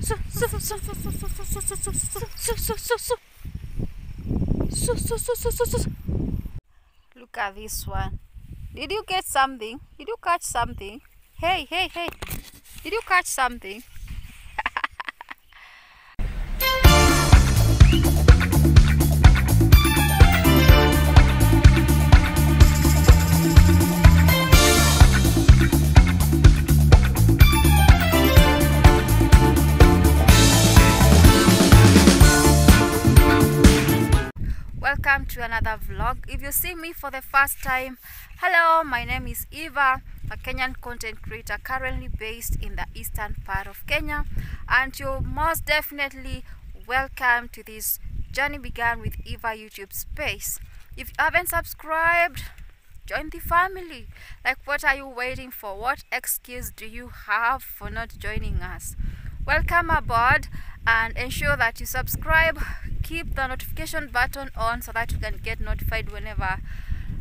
So, so, so, so, so, so, so, so, so, so, so, so, so, so, so. So, so, so, so. Look at this one. Did you get something? Did you catch something? Hey, hey, hey. Did you catch something? Welcome to another vlog. If you see me for the first time hello my name is eva a kenyan content creator currently based in the eastern part of kenya. And you're most definitely welcome to this journey begun with eva youtube space. If you haven't subscribed join the family. Like what are you waiting for? What excuse do you have for not joining us welcome aboard and ensure that you subscribe. Keep the notification button on so that you can get notified whenever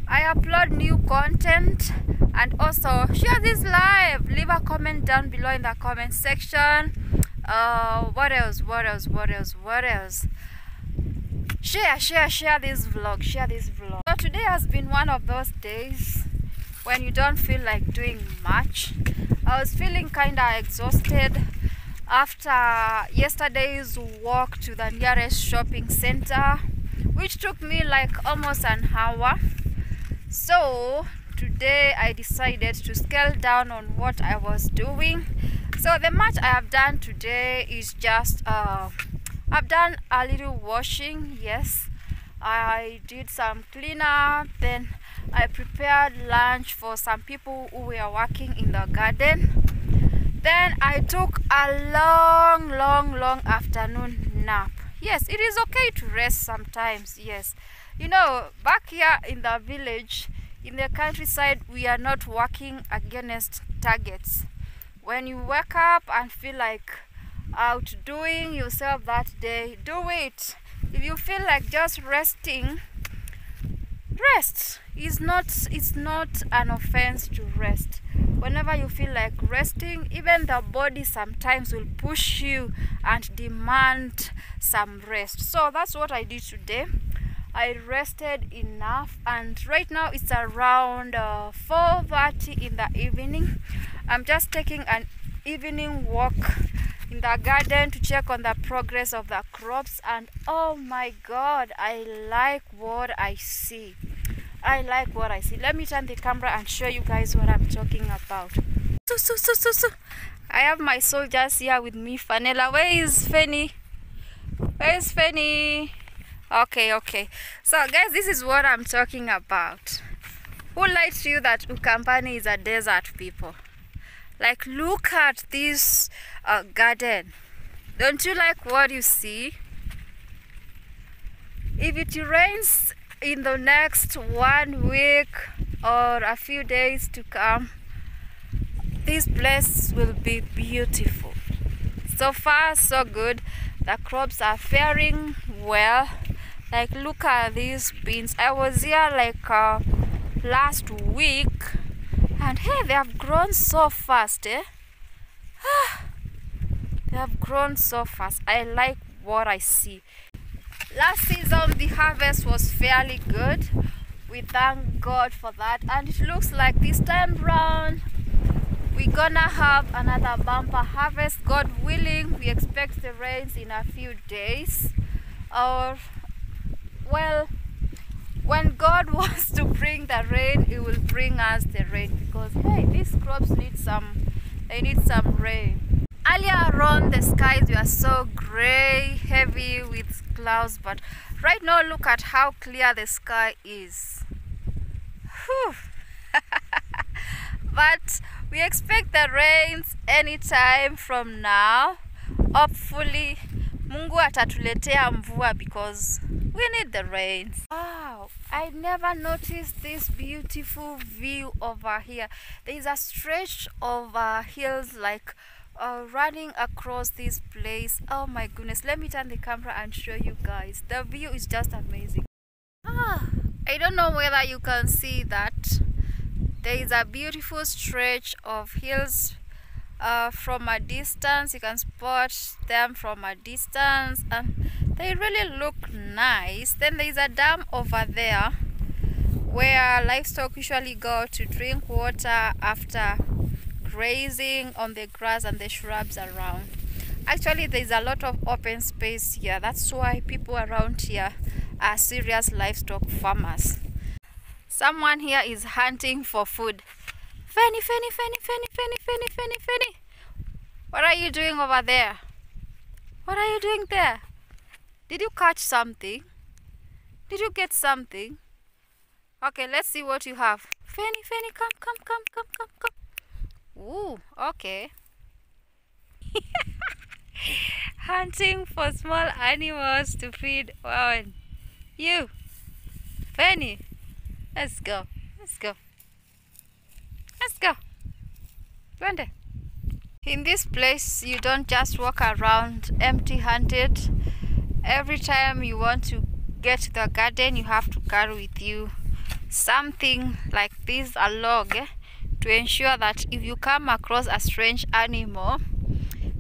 I upload new content. And also share this live. Leave a comment down below in the comment section. Uh what else what else what else what else? Share share share this vlog share this vlog. So today has been one of those days when you don't feel like doing much. I was feeling kind of exhausted after yesterday's walk to the nearest shopping center which took me like almost an hour. So today I decided to scale down on what I was doing. So the much I have done today is just uh, I've done a little washing yes. I did some cleanup then I prepared lunch for some people who were working in the garden then I took a long, long, long afternoon nap. Yes, it is okay to rest sometimes. Yes. You know, back here in the village, in the countryside, we are not working against targets. When you wake up and feel like outdoing yourself that day, do it. If you feel like just resting, rest. Is not it's not an offense to rest. Whenever you feel like resting even the body sometimes will push you and demand some rest. So that's what i did today. I rested enough and right now it's around uh, 4:30 in the evening. I'm just taking an evening walk in the garden to check on the progress of the crops and oh my god i like what i see I like what I see. Let me turn the camera and show you guys what I'm talking about. So, so, so, so, so. I have my soldiers here with me. Fanela, where is Fanny? Where is Fanny? Okay, okay. So, guys, this is what I'm talking about. Who lied to you that Ukambani is a desert people? Like, look at this uh, garden. Don't you like what you see? If it rains in the next one week or a few days to come this place will be beautiful. So far so good. The crops are faring well. Like look at these beans. I was here like uh, last week and hey they have grown so fast eh? They have grown so fast. I like what i see last season the harvest was fairly good. We thank god for that. And it looks like this time round we're gonna have another bumper harvest. God willing we expect the rains in a few days. Or well when god wants to bring the rain he will bring us the rain because hey these crops need some they need some rain earlier on the skies were so gray heavy with clouds but right now look at how clear the sky is. But we expect the rains anytime from now. Hopefully mungu atatuletea mvua because we need the rains. Wow i never noticed this beautiful view over here. There is a stretch of uh, hills like uh, running across this place. Oh my goodness. Let me turn the camera and show you guys. The view is just amazing. Ah i don't know whether you can see that. There is a beautiful stretch of hills uh, from a distance. You can spot them from a distance and they really look nice. Then there is a dam over there where livestock usually go to drink water after grazing on the grass and the shrubs around actually there's a lot of open space here that's why people around here are serious livestock farmers someone here is hunting for food Fanny, Fanny, Fanny, Fanny, Fanny, Fanny, Fanny, Fanny. What are you doing over there? What are you doing there? Did you catch something? Did you get something? Okay, let's see what you have. Fanny, Fanny, come, come, come, come, come, come. Ooh, okay. Hunting for small animals to feed on. You, Fanny, let's go, let's go. Let's go. Twende. In this place, you don't just walk around empty handed. Every time you want to get to the garden, you have to carry with you something like this, a log, eh, to ensure that if you come across a strange animal,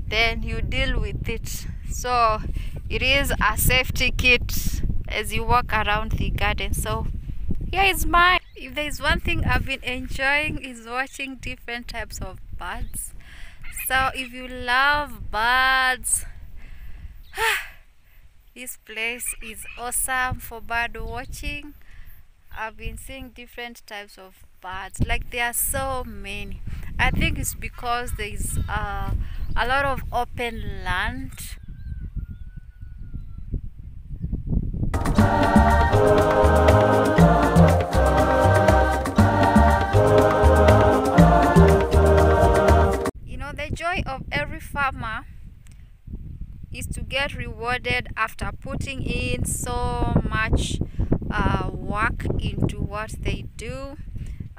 then you deal with it. So it is a safety kit as you walk around the garden. So here is mine if there's one thing I've been enjoying is watching different types of birds so if you love birds this place is awesome for bird watching I've been seeing different types of birds like there are so many. I think it's because there is uh, a lot of open land. You know the joy of every farmer is to get rewarded after putting in so much uh, work into what they do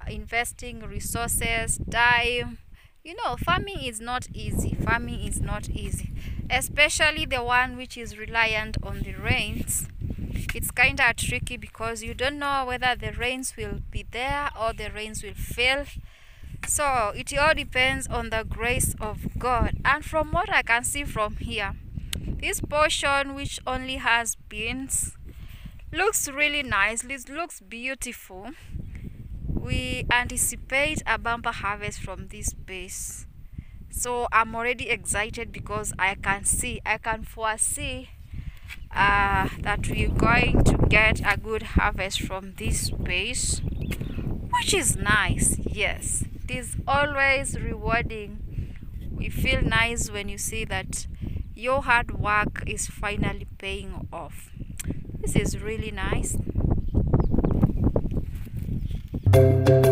investing resources time you know farming is not easy farming is not easy especially the one which is reliant on the rains it's kind of tricky because you don't know whether the rains will be there or the rains will fail so it all depends on the grace of God. And from what I can see from here, this portion which only has beans looks really nice. It looks beautiful. We anticipate a bumper harvest from this base. So I'm already excited because I can see, I can foresee uh, that we're going to get a good harvest from this base, which is nice, yes. It is always rewarding. We feel nice when you see that your hard work is finally paying off. This is really nice Thank you.